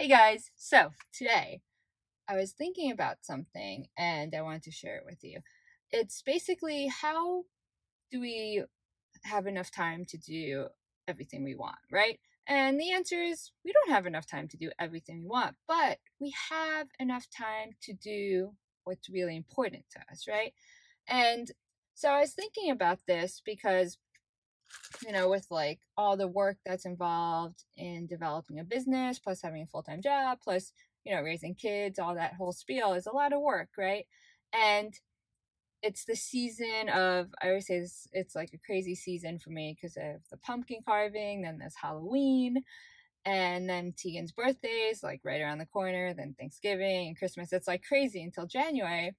Hey guys, so today I was thinking about something and I wanted to share it with you. It's basically how do we have enough time to do everything we want, right? And the answer is we don't have enough time to do everything we want, but we have enough time to do what's really important to us, right? And so I was thinking about this because you know, with like all the work that's involved in developing a business, plus having a full time job, plus, you know, raising kids, all that whole spiel is a lot of work, right? And it's the season of, I always say this, it's like a crazy season for me because of the pumpkin carving, then there's Halloween, and then Tegan's birthday is like right around the corner, then Thanksgiving and Christmas. It's like crazy until January.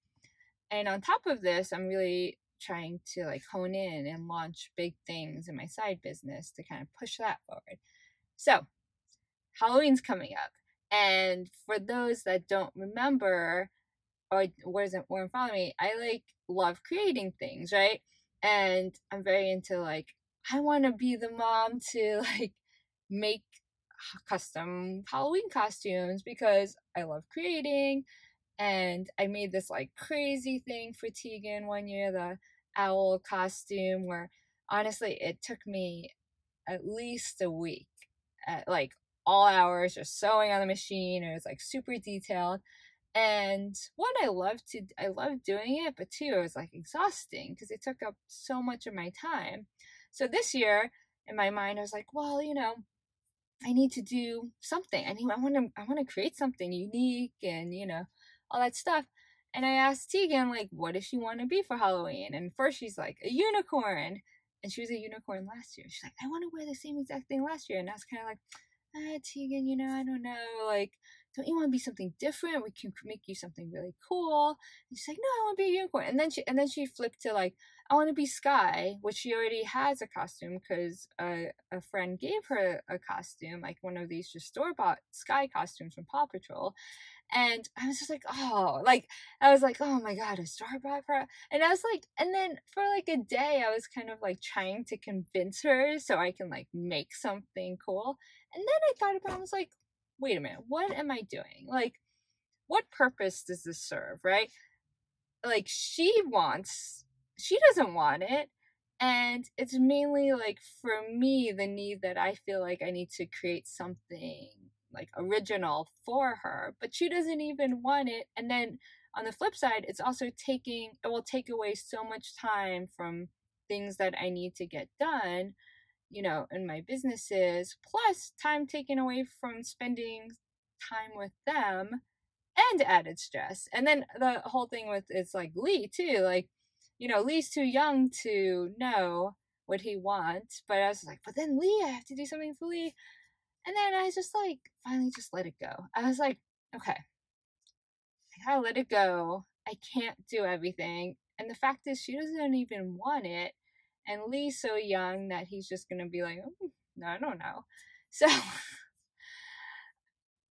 And on top of this, I'm really trying to like hone in and launch big things in my side business to kind of push that forward. So, Halloween's coming up. And for those that don't remember or wasn't weren't following me, I like love creating things, right? And I'm very into like I want to be the mom to like make custom Halloween costumes because I love creating and I made this like crazy thing for Tegan one year, the owl costume, where honestly it took me at least a week at like all hours just sewing on the machine. It was like super detailed. And one, I loved to, I loved doing it, but two, it was like exhausting because it took up so much of my time. So this year, in my mind, I was like, well, you know, I need to do something. I need, I want to, I want to create something unique and you know, all that stuff. And I asked Tegan, like, what does she want to be for Halloween? And first she's like, a unicorn. And she was a unicorn last year. She's like, I want to wear the same exact thing last year. And I was kind of like, ah, Tegan, you know, I don't know. Like, don't you want to be something different? We can make you something really cool. And she's like, no, I want to be a unicorn. And then she, and then she flipped to like, I want to be Skye, which she already has a costume because a, uh, a friend gave her a costume, like one of these just store bought Skye costumes from Paw Patrol. And I was just like, oh, like, I was like, oh my God, a store bought for, and I was like, and then for like a day, I was kind of like trying to convince her so I can like make something cool. And then I thought about it, I was like, wait a minute, what am I doing? Like, what purpose does this serve, right? Like, she wants she doesn't want it. And it's mainly like for me, the need that I feel like I need to create something like original for her, but she doesn't even want it. And then on the flip side, it's also taking, it will take away so much time from things that I need to get done, you know, in my businesses, plus time taken away from spending time with them and added stress. And then the whole thing with it's like Lee too, like you know, Lee's too young to know what he wants. But I was like, but then Lee, I have to do something for Lee. And then I just like finally just let it go. I was like, okay, I gotta let it go. I can't do everything. And the fact is, she doesn't even want it. And Lee's so young that he's just gonna be like, mm, no, I don't know. So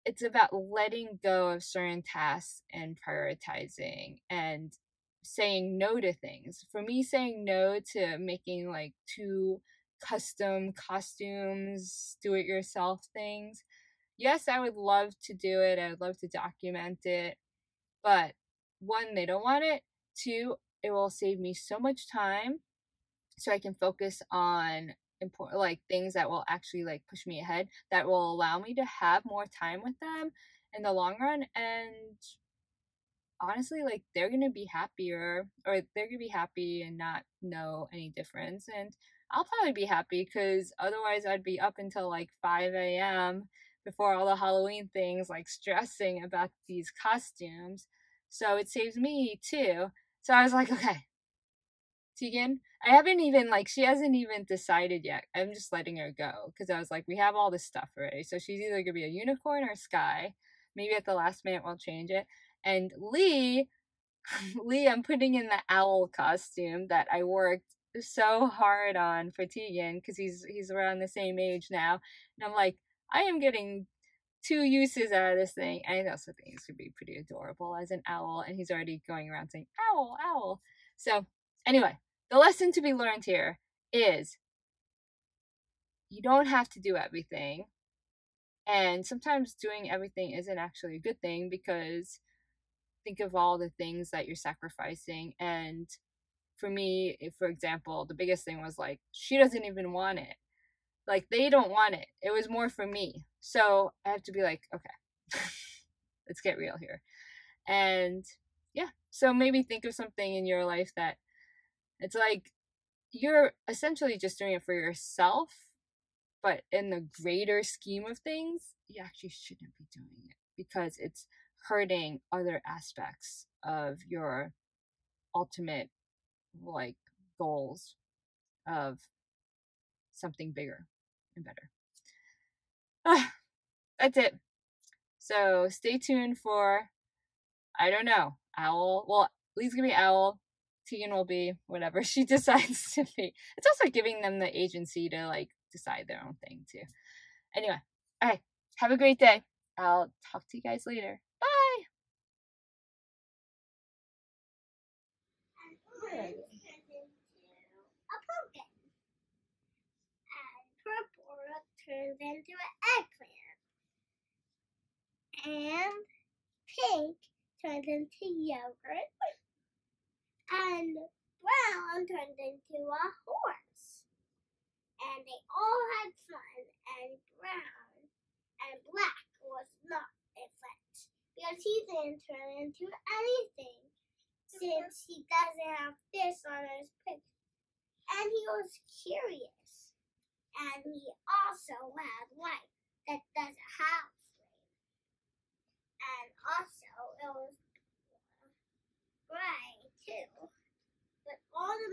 it's about letting go of certain tasks and prioritizing and saying no to things. For me, saying no to making like two custom costumes, do it yourself things. Yes, I would love to do it. I would love to document it. But one, they don't want it. Two, it will save me so much time so I can focus on important like things that will actually like push me ahead that will allow me to have more time with them in the long run and honestly like they're gonna be happier or they're gonna be happy and not know any difference and i'll probably be happy because otherwise i'd be up until like 5 a.m before all the halloween things like stressing about these costumes so it saves me too so i was like okay tegan i haven't even like she hasn't even decided yet. I'm just letting her go because i was like we have all this stuff already. So she's either gonna be a unicorn or Skye. Maybe at the last minute we'll change it. And Lee, Lee, I'm putting in the owl costume that I worked so hard on for Tegan because he's he's around the same age now, and I'm like, I am getting two uses out of this thing. I also think going to be pretty adorable as an owl, and he's already going around saying owl, owl. So anyway, the lesson to be learned here is you don't have to do everything. And sometimes doing everything isn't actually a good thing because think of all the things that you're sacrificing. And for me, for example, the biggest thing was like, she doesn't even want it. Like, they don't want it. It was more for me. So I have to be like, okay, let's get real here. And yeah, so maybe think of something in your life that it's like you're essentially just doing it for yourself, but in the greater scheme of things, you actually shouldn't be doing it because it's hurting other aspects of your ultimate like goals of something bigger and better. Ah, that's it. So stay tuned for I don't know, owl. Well, Lee's gonna be owl. Tegan will be whatever she decides to be. It's also giving them the agency to like decide their own thing too. Anyway, all right. Have a great day. I'll talk to you guys later. Bye. Turns into an eggplant. And pink turns into yogurt. And brown turned into a horse. And they all had fun, and brown and black was not a friend because he didn't turn into anything since he doesn't have this on his picture. And he was curious. And he also had white that doesn't have flame. And also it was gray too. But all the